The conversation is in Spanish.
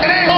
¡Tres!